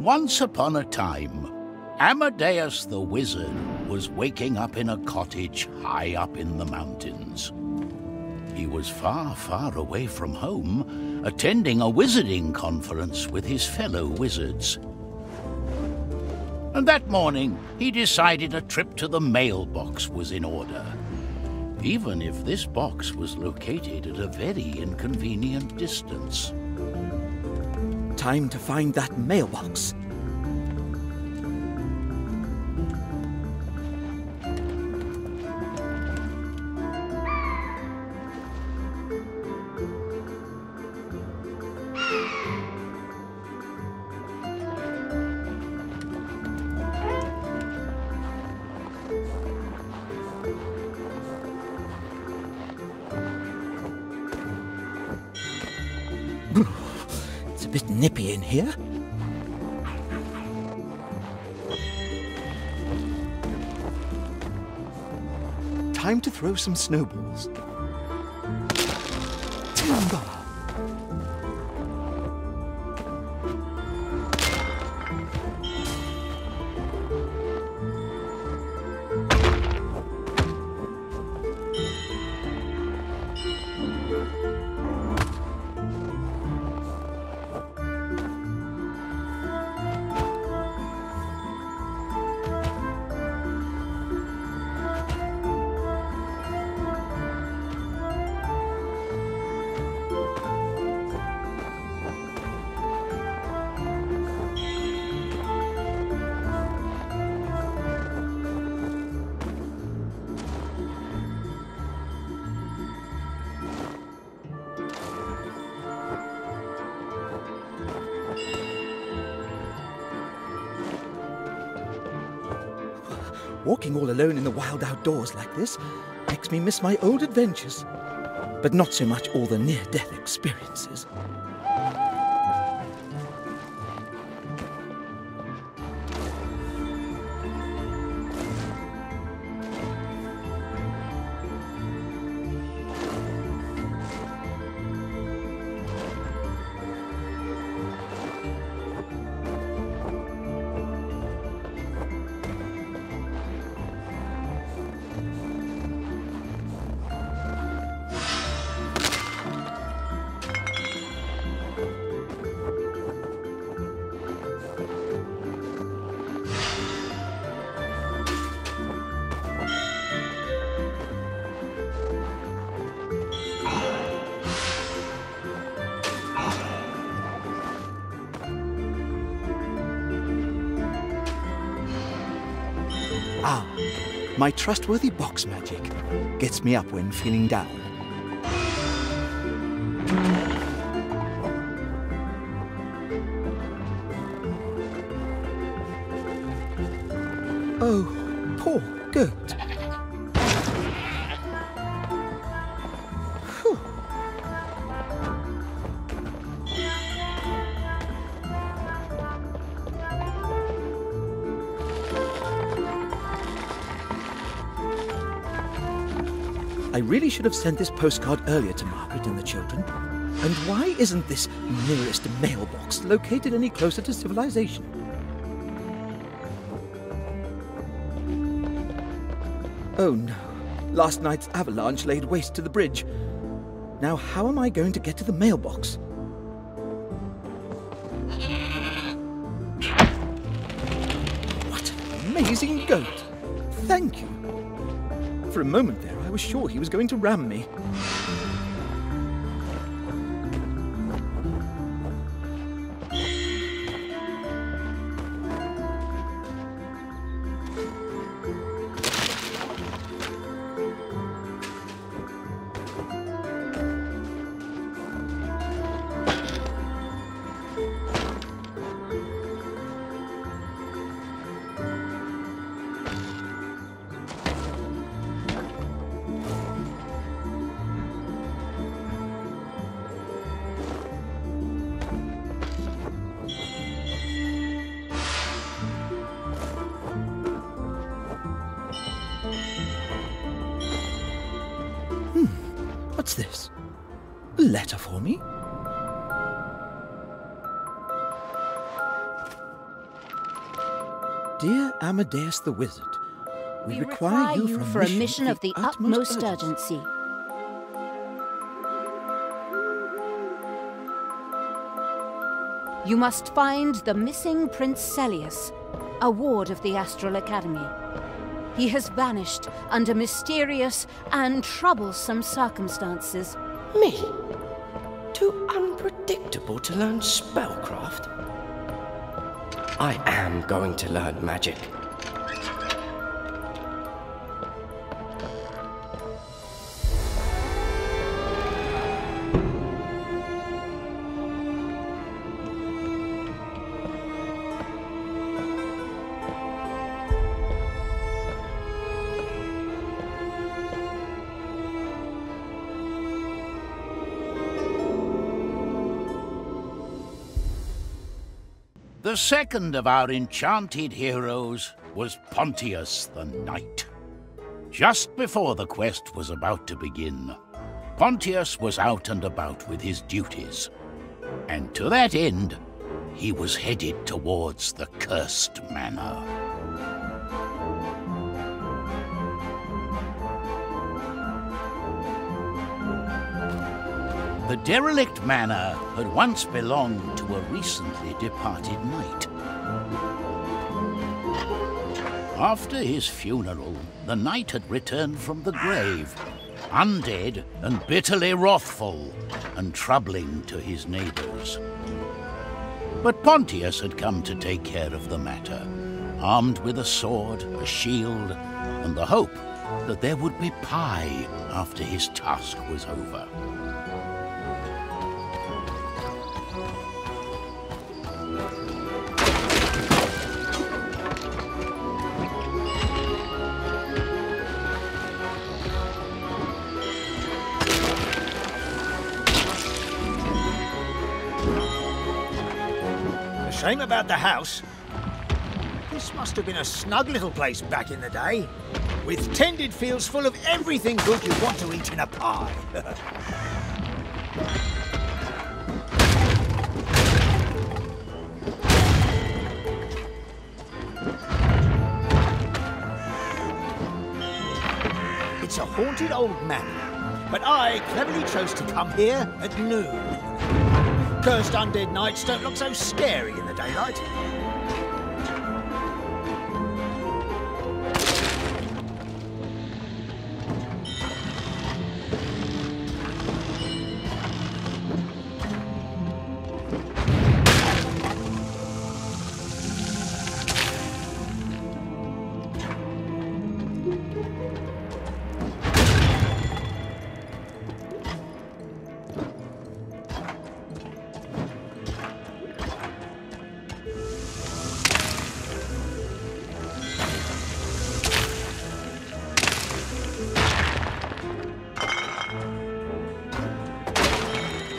Once upon a time, Amadeus the wizard was waking up in a cottage high up in the mountains. He was far, far away from home, attending a wizarding conference with his fellow wizards. And that morning, he decided a trip to the mailbox was in order, even if this box was located at a very inconvenient distance. Time to find that mailbox. Bit nippy in here. Time to throw some snowballs. Timber! Walking all alone in the wild outdoors like this makes me miss my old adventures, but not so much all the near death experiences. My trustworthy box magic gets me up when feeling down. Oh, poor should have sent this postcard earlier to Margaret and the children. And why isn't this nearest mailbox located any closer to civilization? Oh no. Last night's avalanche laid waste to the bridge. Now, how am I going to get to the mailbox? What an amazing goat! Thank you. For a moment there, I was sure he was going to ram me. Hmm, what's this? A letter for me? Dear Amadeus the Wizard, we, We require, you for, a mission of the utmost urgency. urgency. You must find the missing Prince Selius, a ward of the Astral Academy. He has vanished under mysterious and troublesome circumstances. Me? Too unpredictable to learn spellcraft? I am going to learn magic. The second of our enchanted heroes was Pontius the Knight. Just before the quest was about to begin, Pontius was out and about with his duties. And to that end, he was headed towards the Cursed Manor. The derelict manor had once belonged to a recently departed knight. After his funeral, the knight had returned from the grave, undead and bitterly wrathful, and troubling to his neighbors. But Pontius had come to take care of the matter, armed with a sword, a shield, and the hope that there would be pie after his task was over. Shame about the house. This must have been a snug little place back in the day, with tended fields full of everything good you want to eat in a pie. it's a haunted old manor, but I cleverly chose to come here at noon. Cursed undead knights don't look so scary in the daylight.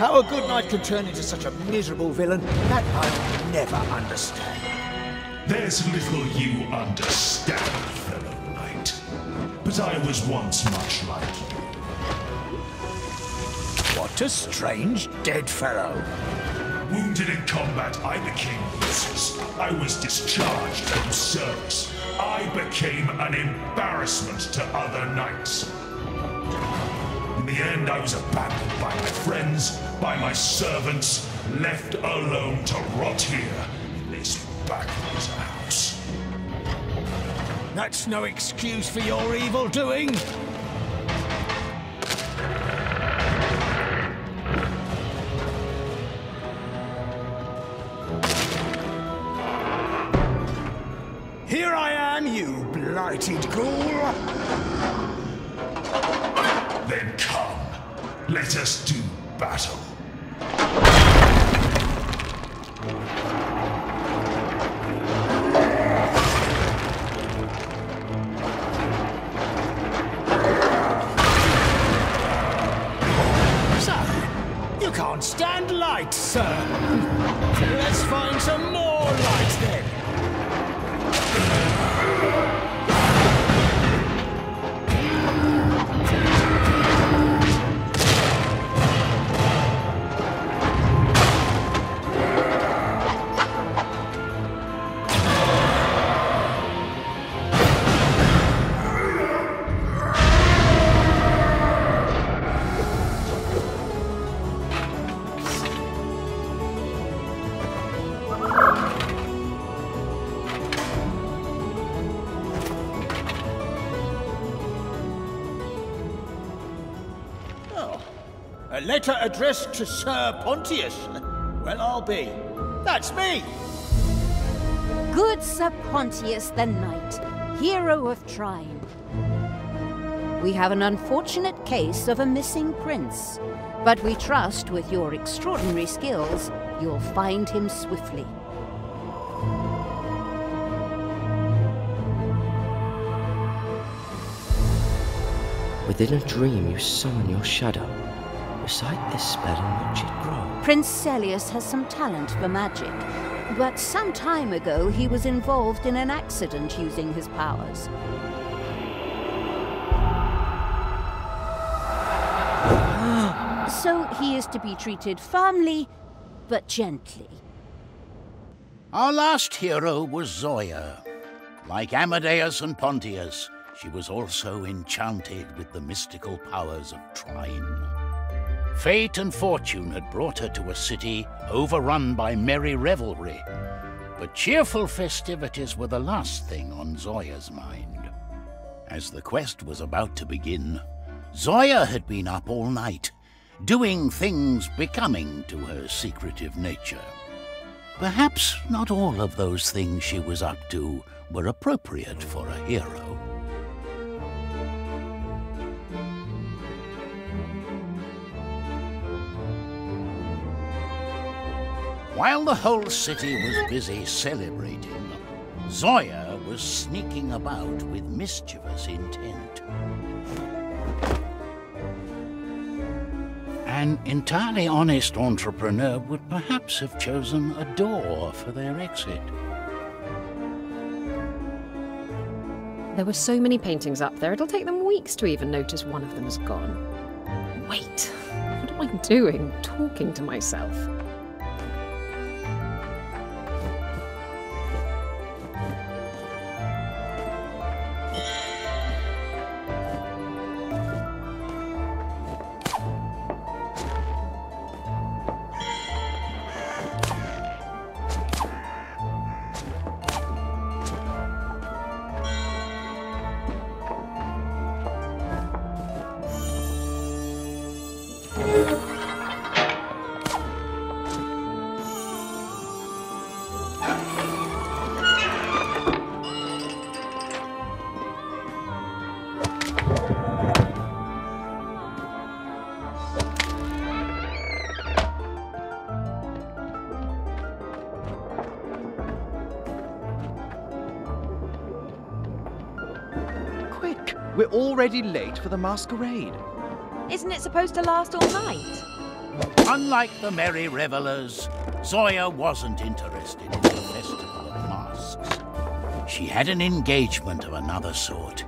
How a good knight can turn into such a miserable villain, that I'll never understand. There's little you understand, fellow knight. But I was once much like you. What a strange dead fellow. Wounded in combat, I became useless. I was discharged from service. I became an embarrassment to other knights. In the end, I was abandoned by my friends, by my servants, left alone to rot here in this backwater house. That's no excuse for your evil doing. Here I am, you blighted ghoul. Let us do battle. A letter addressed to Sir Pontius. Well, I'll be. That's me! Good Sir Pontius the Knight, hero of Trine. We have an unfortunate case of a missing prince, but we trust with your extraordinary skills, you'll find him swiftly. Within a dream, you summon your shadow. Recite this spell and watch it grow. Prince Selius has some talent for magic, but some time ago he was involved in an accident using his powers. so he is to be treated firmly, but gently. Our last hero was Zoya. Like Amadeus and Pontius, she was also enchanted with the mystical powers of Trine. Fate and fortune had brought her to a city overrun by merry revelry, but cheerful festivities were the last thing on Zoya's mind. As the quest was about to begin, Zoya had been up all night, doing things becoming to her secretive nature. Perhaps not all of those things she was up to were appropriate for a hero. While the whole city was busy celebrating, Zoya was sneaking about with mischievous intent. An entirely honest entrepreneur would perhaps have chosen a door for their exit. There were so many paintings up there, it'll take them weeks to even notice one of them is gone. Wait, what am I doing? Talking to myself. Quick! We're already late for the masquerade. Isn't it supposed to last all night? Unlike the merry revelers, Zoya wasn't interested in the Festival of Masks. She had an engagement of another sort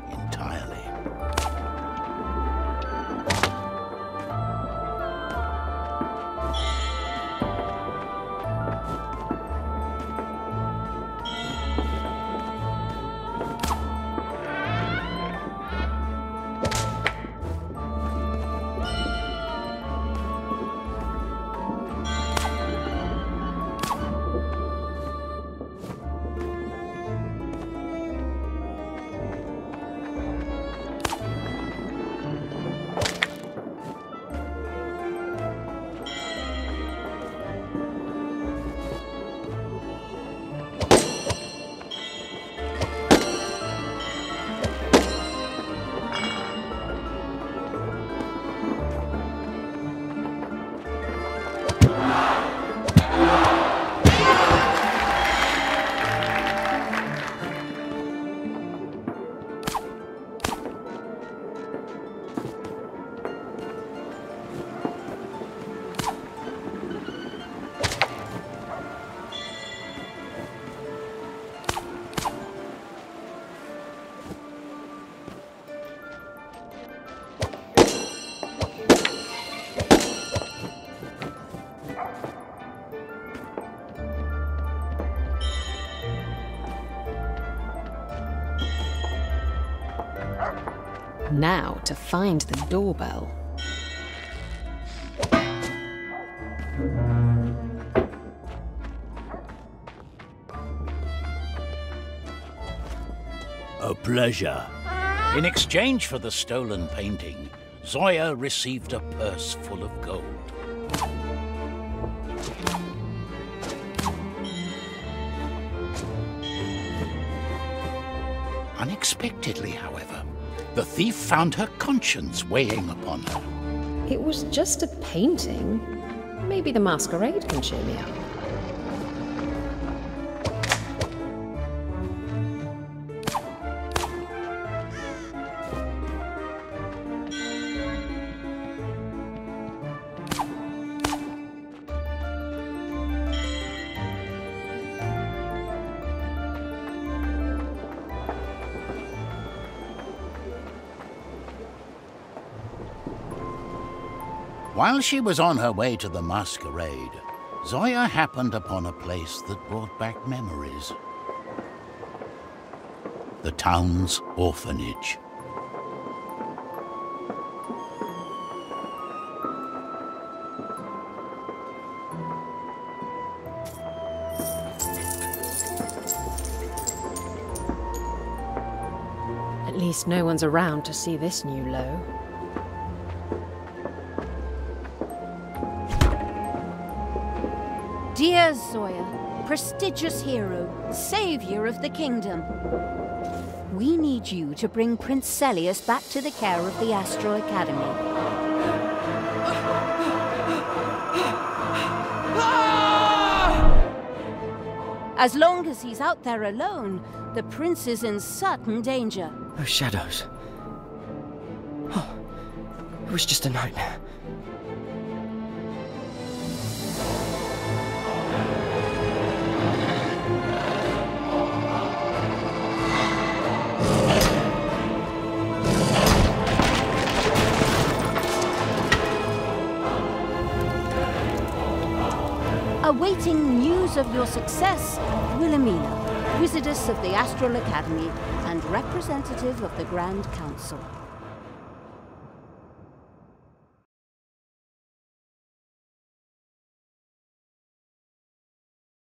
Now to find the doorbell. A pleasure. In exchange for the stolen painting, Zoya received a purse full of gold. Unexpectedly, however, the thief found her conscience weighing upon her. It was just a painting. Maybe the masquerade can cheer me up. While she was on her way to the masquerade, Zoya happened upon a place that brought back memories. The town's orphanage. At least no one's around to see this new low. Dear Zoya, prestigious hero, savior of the kingdom. We need you to bring Prince Selius back to the care of the Astral Academy. As long as he's out there alone, the prince is in certain danger. Those shadows. Oh, it was just a nightmare. Awaiting news of your success, Wilhelmina, Wizardess of the Astral Academy and representative of the Grand Council.